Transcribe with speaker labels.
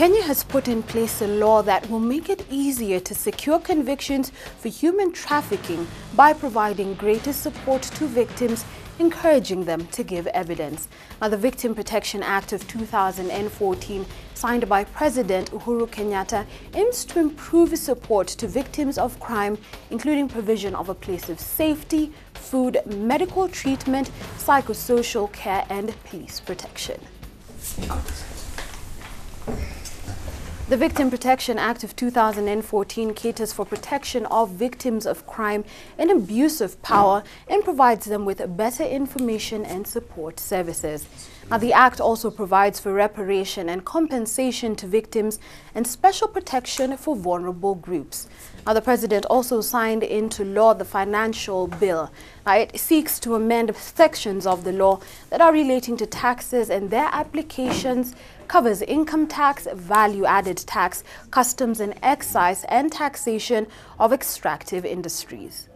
Speaker 1: Kenya has put in place a law that will make it easier to secure convictions for human trafficking by providing greater support to victims, encouraging them to give evidence. Now, the Victim Protection Act of 2014, signed by President Uhuru Kenyatta, aims to improve support to victims of crime, including provision of a place of safety, food, medical treatment, psychosocial care, and police protection. The Victim Protection Act of 2014 caters for protection of victims of crime and abuse of power and provides them with better information and support services. Now, the Act also provides for reparation and compensation to victims and special protection for vulnerable groups. Now, the President also signed into law the financial bill. Now, it seeks to amend sections of the law that are relating to taxes and their applications, covers income tax, value-added tax, customs and excise, and taxation of extractive industries.